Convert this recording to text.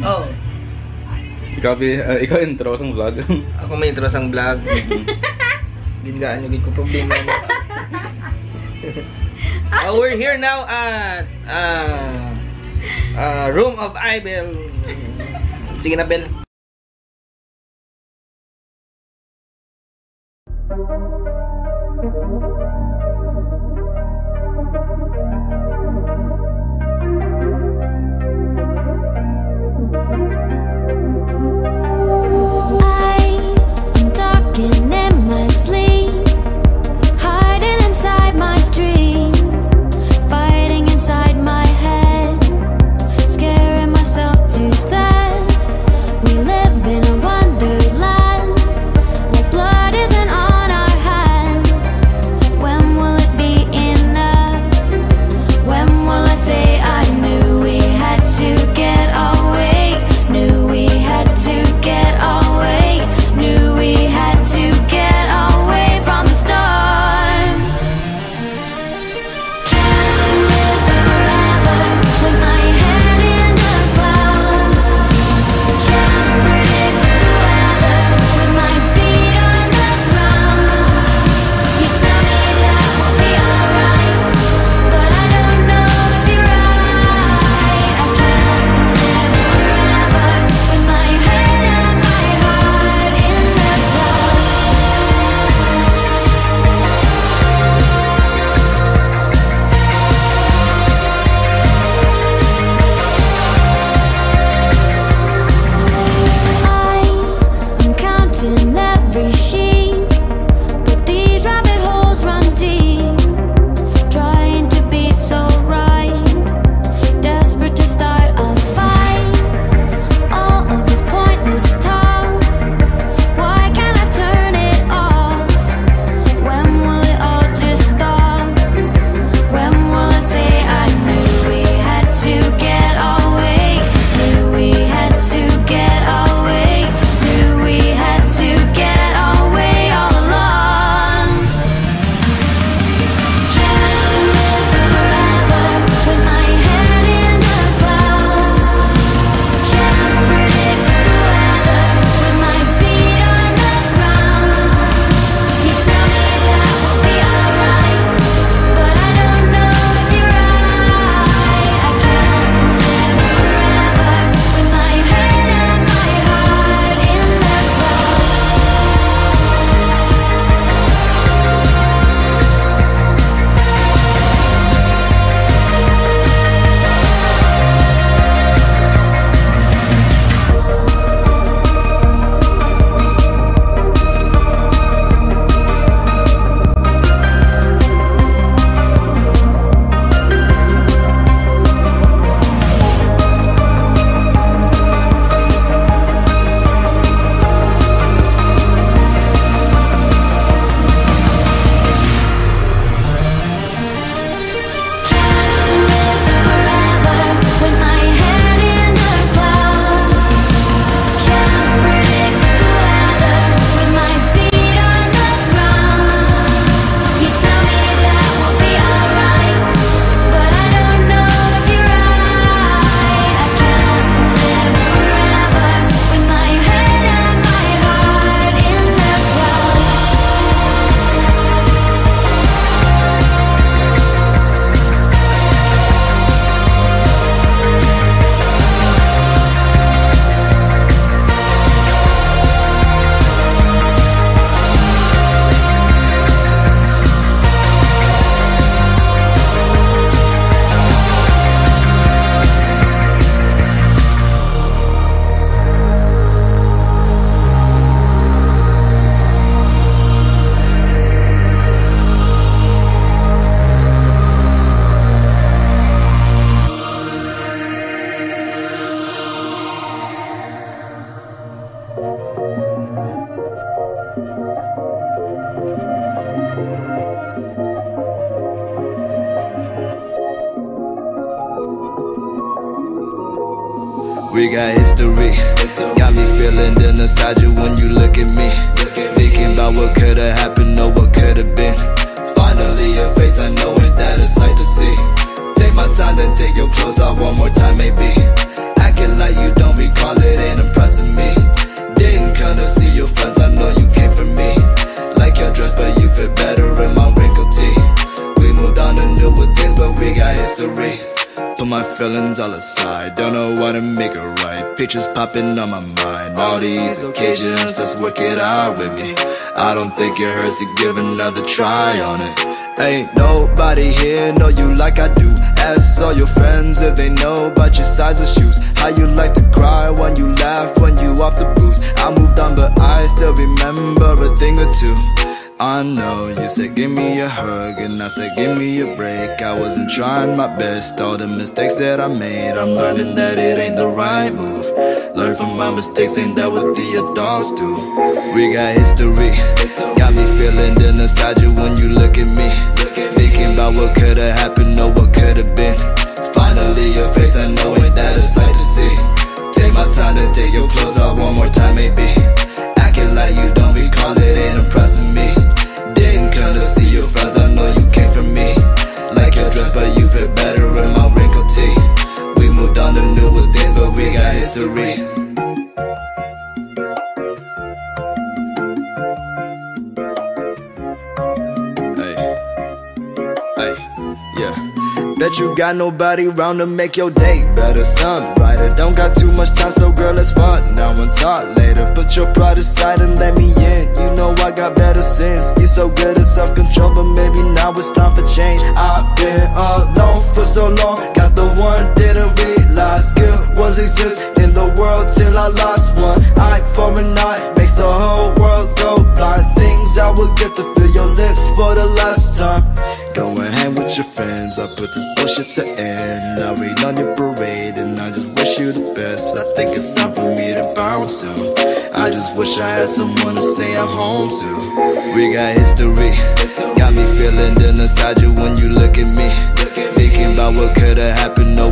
Oh. Ikaw, uh, ikaw intro sa vlog. Ako may intro sa vlog. Gingaan yung ko problema uh, we're here now at uh, uh, Room of Ibel. Sige na, Bel. Thank you. Thank you. We got history. Got me feeling the nostalgia when you look at me. Thinking about what could've happened. Feelings all aside. Don't know what to make it right. Pictures popping on my mind. All these occasions, just work it out with me. I don't think it hurts to give another try on it. Ain't nobody here know you like I do. Ask all your friends if they know about your size of shoes. How you like to cry when you laugh when you off the booze. I moved on, but I still remember a thing or two. I know. You said give me a hug and I said give me a break. I wasn't trying my best, all the mistakes that I made I'm learning that it ain't the right move. Learn from my mistakes, ain't that what the adults do? We got history, got me feeling the nostalgia when you look at me. Thinking about what could've happened or what could've been. Finally your face, I know ain't that a sight to see. Take my time to take your clothes off You got nobody round to make your day better. Sun brighter, don't got too much time, so girl, let's fuck now and talk later. Put your pride aside and let me in. You know I got better sense, You so good at self control, but maybe now it's time for change. I've been alone for so long, got the one didn't realize good ones exist in the world till I lost one. Eye for an eye makes the whole world go blind. Things I will get to feel your lips for the last time. Go and hang with your friends. I put this you the best. I think it's time for me to bounce soon. I just wish I had someone to say I'm home to. We got history, got me feeling the nostalgia when you look at me. Thinking about what could've happened or